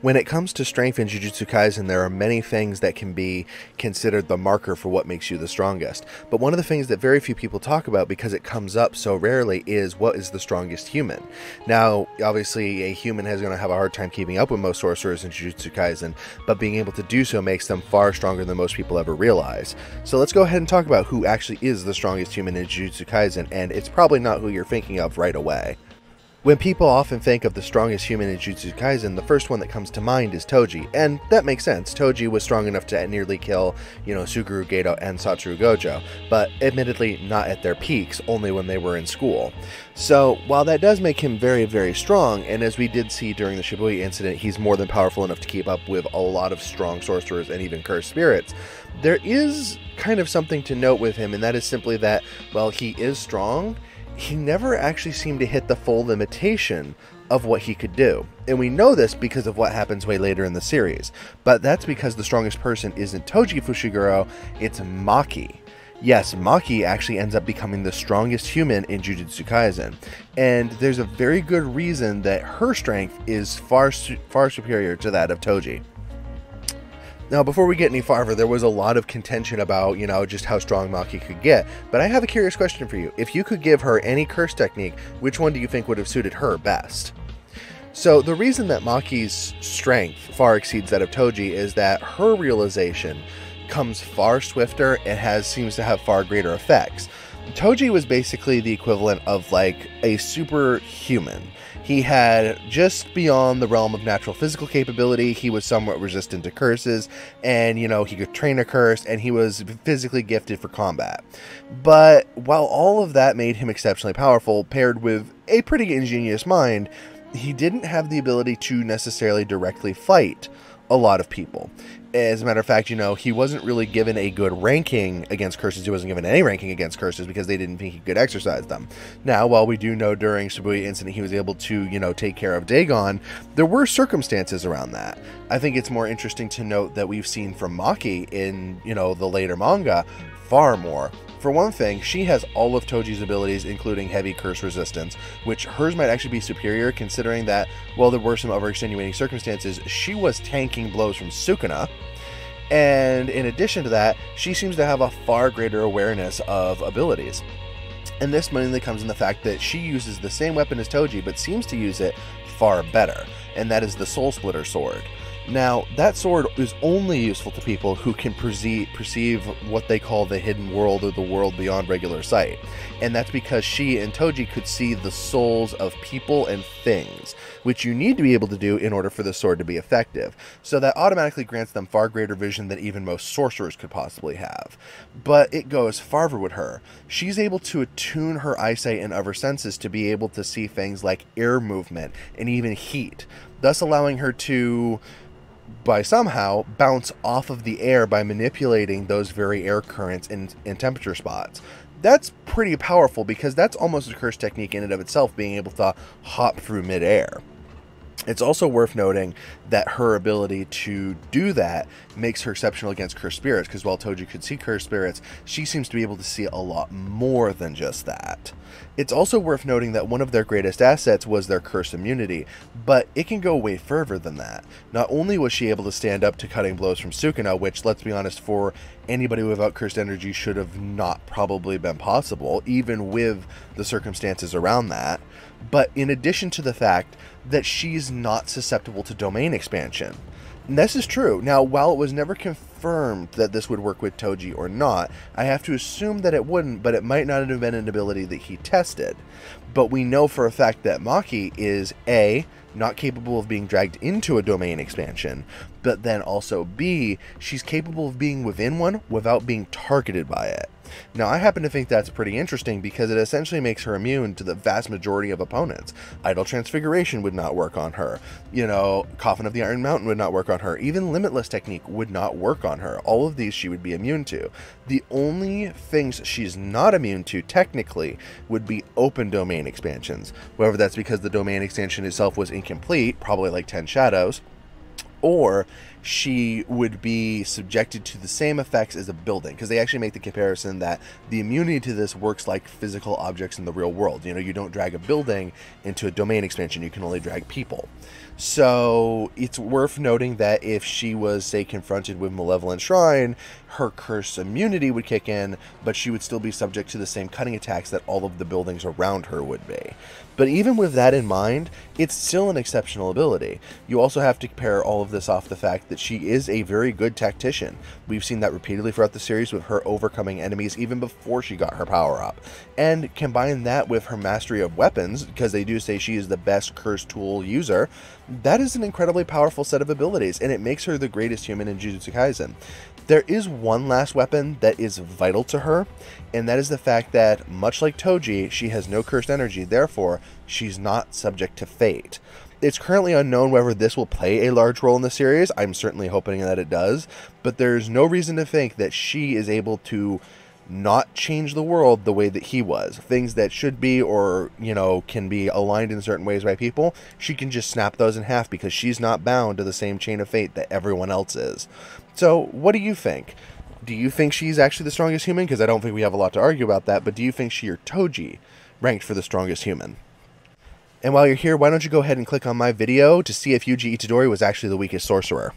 When it comes to strength in Jujutsu Kaisen, there are many things that can be considered the marker for what makes you the strongest. But one of the things that very few people talk about because it comes up so rarely is what is the strongest human. Now, obviously, a human is going to have a hard time keeping up with most sorcerers in Jujutsu Kaisen, but being able to do so makes them far stronger than most people ever realize. So let's go ahead and talk about who actually is the strongest human in Jujutsu Kaisen, and it's probably not who you're thinking of right away. When people often think of the strongest human in Jujutsu Kaisen, the first one that comes to mind is Toji, and that makes sense. Toji was strong enough to nearly kill, you know, Suguru Geto and Satoru Gojo, but admittedly not at their peaks, only when they were in school. So, while that does make him very, very strong, and as we did see during the Shibuya incident, he's more than powerful enough to keep up with a lot of strong sorcerers and even cursed spirits, there is kind of something to note with him, and that is simply that, while he is strong, he never actually seemed to hit the full limitation of what he could do. And we know this because of what happens way later in the series. But that's because the strongest person isn't Toji Fushiguro, it's Maki. Yes, Maki actually ends up becoming the strongest human in Jujutsu Kaisen. And there's a very good reason that her strength is far far superior to that of Toji. Now, before we get any farther, there was a lot of contention about, you know, just how strong Maki could get. But I have a curious question for you. If you could give her any curse technique, which one do you think would have suited her best? So, the reason that Maki's strength far exceeds that of Toji is that her realization comes far swifter and has seems to have far greater effects. Toji was basically the equivalent of like a superhuman. He had just beyond the realm of natural physical capability, he was somewhat resistant to curses, and you know, he could train a curse, and he was physically gifted for combat. But while all of that made him exceptionally powerful, paired with a pretty ingenious mind, he didn't have the ability to necessarily directly fight a lot of people. As a matter of fact, you know, he wasn't really given a good ranking against curses. He wasn't given any ranking against curses because they didn't think he could exorcise them. Now, while we do know during Shibuya incident he was able to, you know, take care of Dagon, there were circumstances around that. I think it's more interesting to note that we've seen from Maki in, you know, the later manga far more for one thing, she has all of Toji's abilities, including heavy curse resistance, which hers might actually be superior considering that, while there were some other extenuating circumstances, she was tanking blows from Sukuna. And in addition to that, she seems to have a far greater awareness of abilities. And this mainly comes in the fact that she uses the same weapon as Toji, but seems to use it far better, and that is the Soul Splitter Sword. Now, that sword is only useful to people who can perceive, perceive what they call the hidden world or the world beyond regular sight. And that's because she and Toji could see the souls of people and things, which you need to be able to do in order for the sword to be effective. So that automatically grants them far greater vision than even most sorcerers could possibly have. But it goes farther with her. She's able to attune her eyesight and other senses to be able to see things like air movement and even heat, thus allowing her to by somehow bounce off of the air by manipulating those very air currents in temperature spots. That's pretty powerful because that's almost a curse technique in and of itself, being able to hop through midair. It's also worth noting that her ability to do that makes her exceptional against cursed spirits, because while Toji could see cursed spirits, she seems to be able to see a lot more than just that. It's also worth noting that one of their greatest assets was their curse immunity, but it can go way further than that. Not only was she able to stand up to cutting blows from Sukuna, which, let's be honest, for anybody without cursed energy should have not probably been possible, even with the circumstances around that, but in addition to the fact that she's not susceptible to domain expansion. This is true. Now, while it was never confirmed that this would work with Toji or not, I have to assume that it wouldn't, but it might not have been an ability that he tested. But we know for a fact that Maki is A, not capable of being dragged into a domain expansion, but then also B, she's capable of being within one without being targeted by it. Now, I happen to think that's pretty interesting because it essentially makes her immune to the vast majority of opponents. Idle Transfiguration would not work on her. You know, Coffin of the Iron Mountain would not work on her. Even Limitless Technique would not work on her. All of these she would be immune to. The only things she's not immune to, technically, would be open domain expansions. Whether that's because the domain expansion itself was incomplete, probably like 10 Shadows, or she would be subjected to the same effects as a building because they actually make the comparison that the immunity to this works like physical objects in the real world. You know, you don't drag a building into a domain expansion, you can only drag people. So it's worth noting that if she was, say, confronted with Malevolent Shrine, her curse immunity would kick in, but she would still be subject to the same cutting attacks that all of the buildings around her would be. But even with that in mind, it's still an exceptional ability. You also have to compare all of this off the fact that she is a very good tactician. We've seen that repeatedly throughout the series with her overcoming enemies even before she got her power up. And combine that with her mastery of weapons, because they do say she is the best curse tool user, that is an incredibly powerful set of abilities, and it makes her the greatest human in Jujutsu Kaisen. There is one last weapon that is vital to her, and that is the fact that, much like Toji, she has no cursed energy, therefore, she's not subject to fate. It's currently unknown whether this will play a large role in the series. I'm certainly hoping that it does, but there's no reason to think that she is able to not change the world the way that he was. Things that should be or, you know, can be aligned in certain ways by people, she can just snap those in half because she's not bound to the same chain of fate that everyone else is. So, what do you think? Do you think she's actually the strongest human? Because I don't think we have a lot to argue about that, but do you think she or Toji ranked for the strongest human? And while you're here, why don't you go ahead and click on my video to see if Yuji Itadori was actually the weakest sorcerer.